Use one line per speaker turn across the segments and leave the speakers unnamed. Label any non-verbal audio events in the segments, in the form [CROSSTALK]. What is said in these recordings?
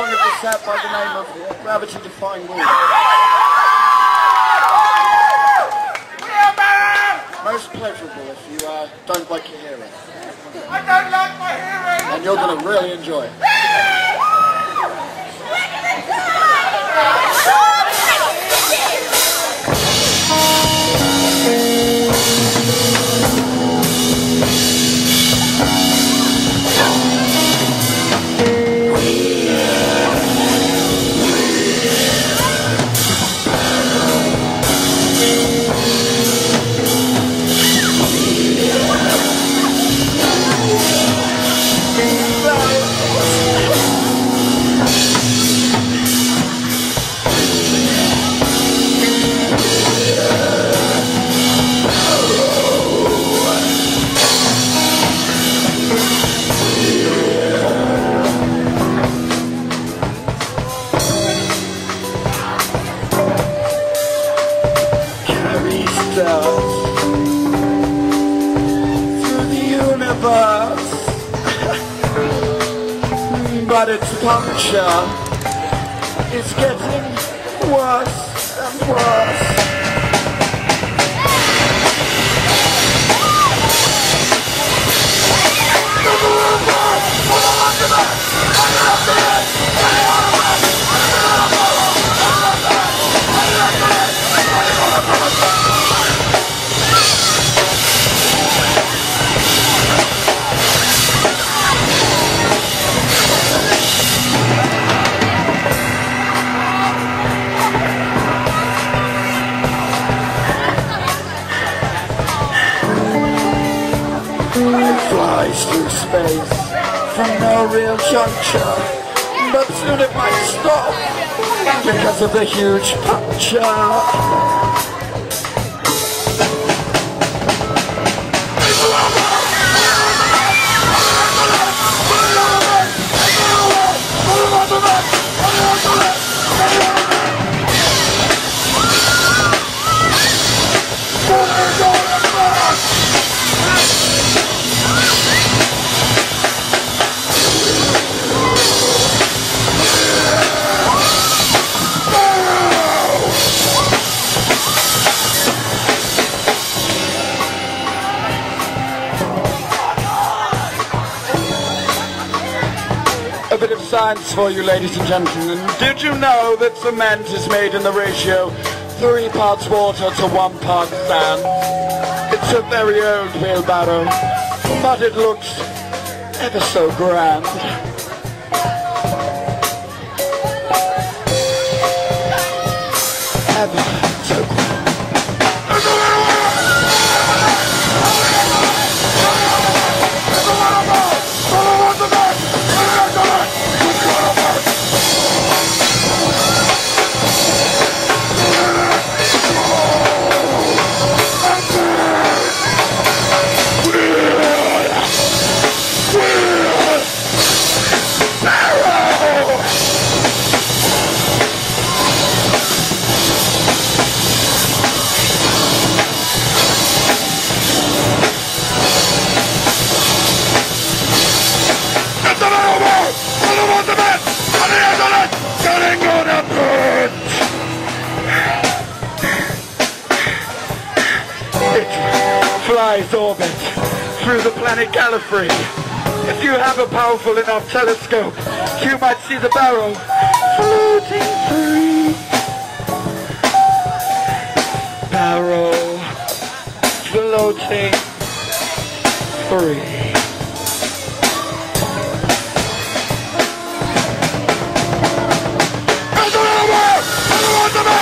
song of the set by the name of Gravity Defying Wall. Most pleasurable if you uh, don't like your hearing.
I don't like my hearing!
And you're going to really enjoy it. Stars through the universe. [LAUGHS] but its puncture is getting worse and worse. Through space from no real juncture, but soon it might stop because of the huge puncture. Bit of science for you, ladies and gentlemen. Did you know that cement is made in the ratio three parts water to one part sand? It's a very old wheelbarrow, but it looks ever so grand. Ever flies orbit through the planet Gallifrey. If you have a powerful enough telescope, you might see the barrel floating free. Barrel floating free.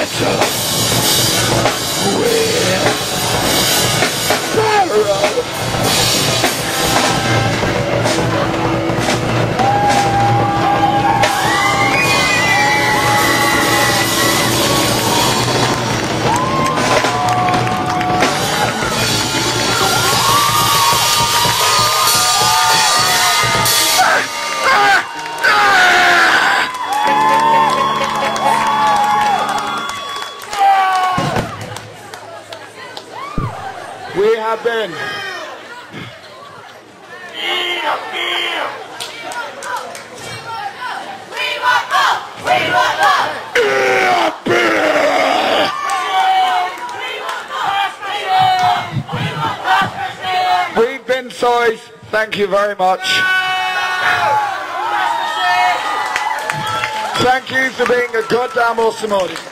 with Pharaoh. Been. We've been Soys. Thank you very much. Thank you for being a goddamn awesome audience.